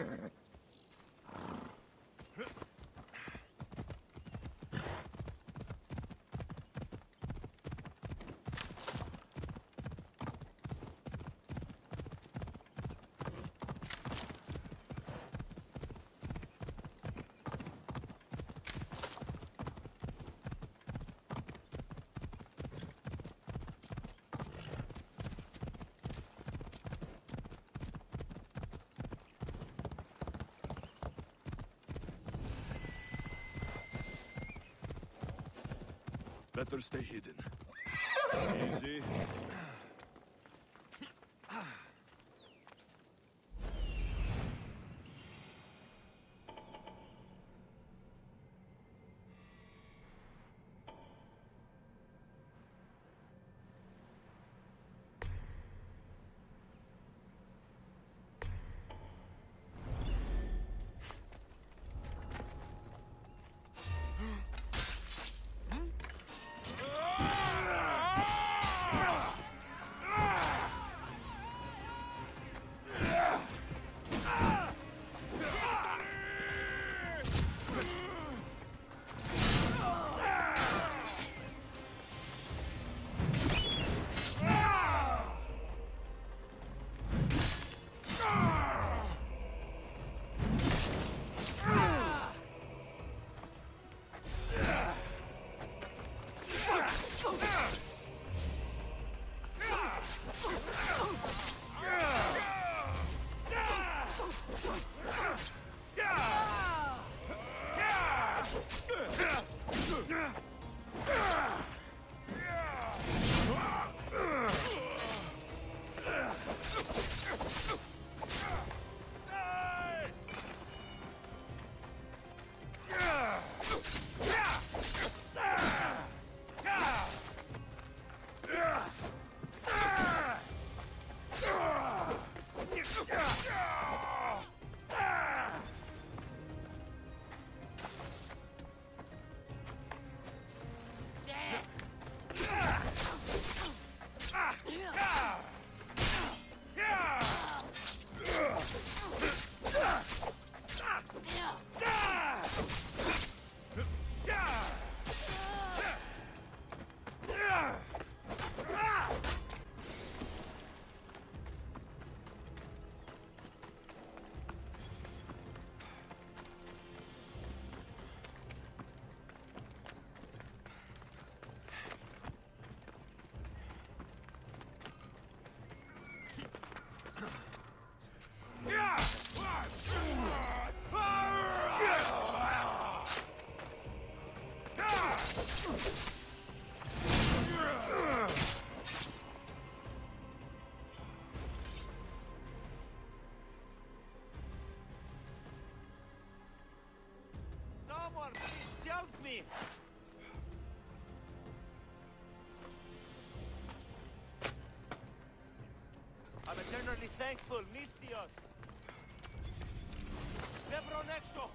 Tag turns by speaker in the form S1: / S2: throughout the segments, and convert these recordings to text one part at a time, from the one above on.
S1: Grrrr. Better stay hidden. Easy.
S2: Help me! I'm eternally thankful, Misthios! Devron exo!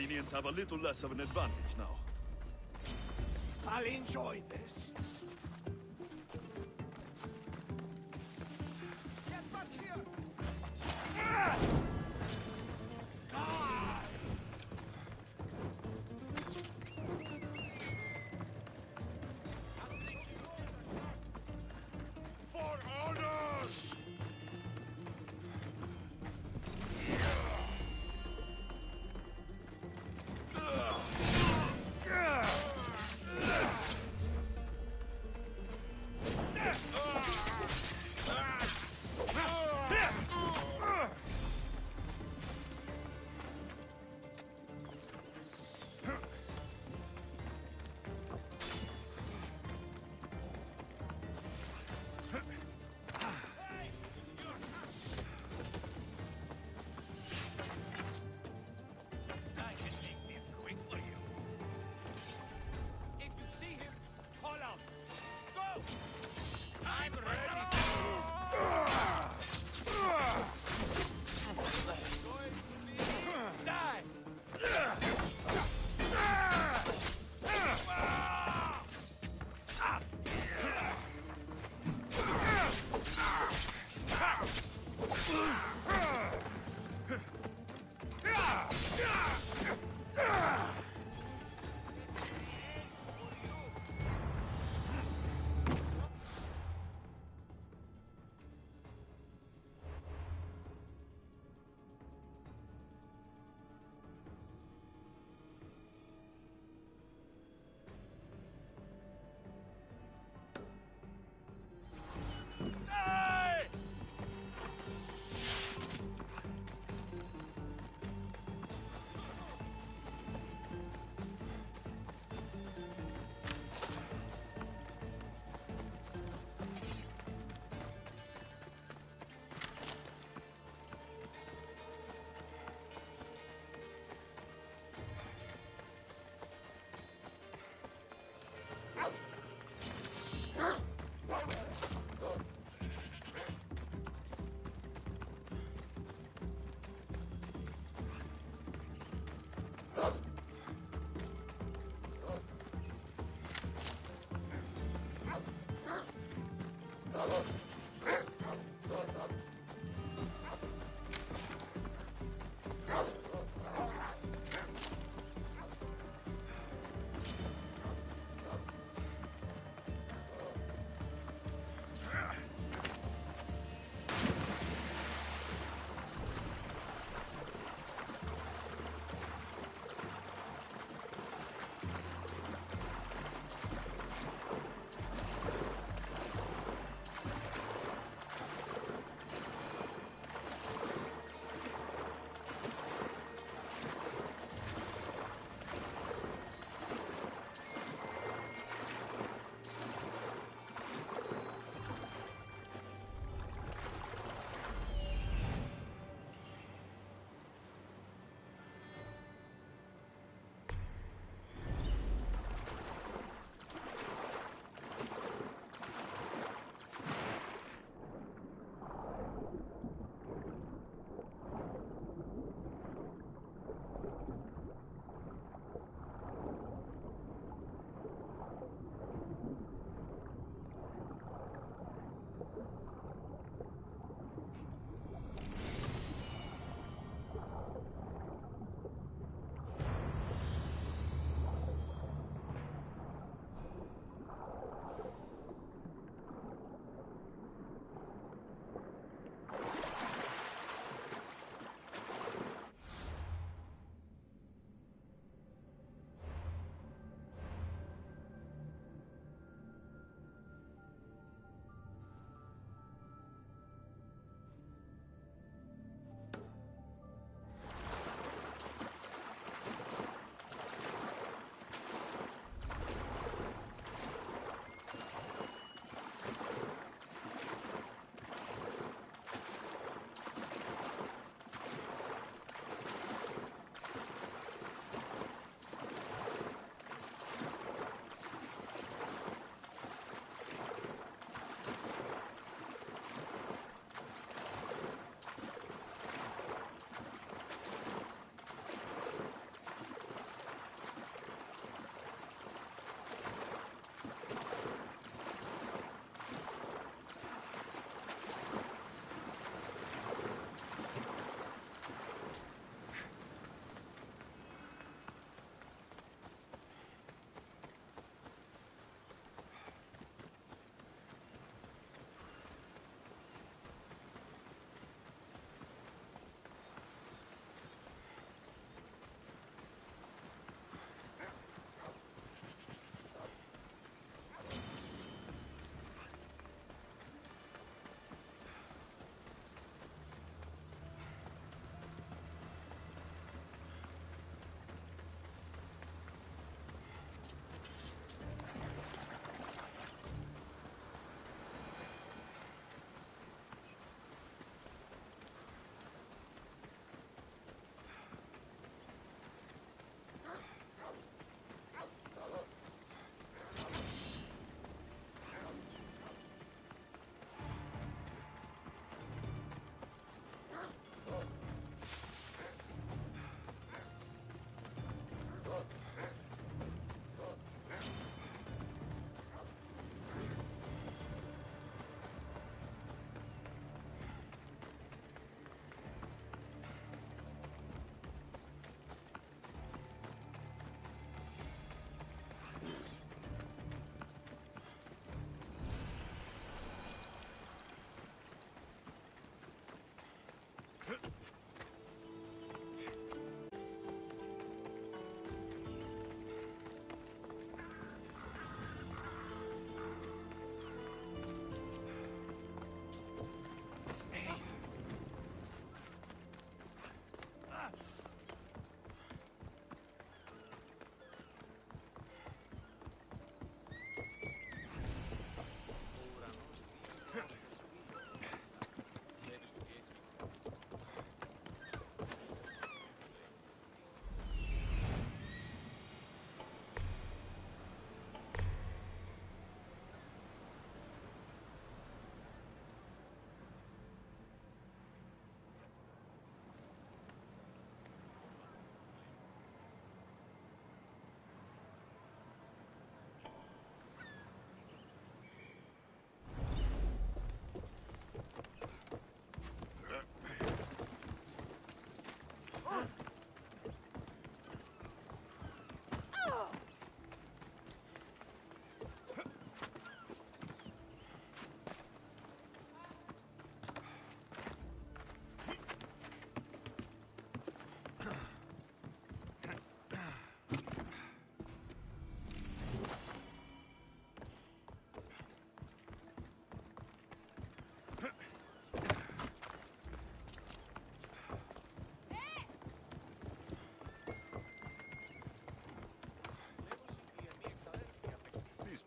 S1: Athenians have a little less of an advantage now.
S2: I'll enjoy this.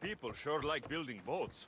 S1: People sure like building boats.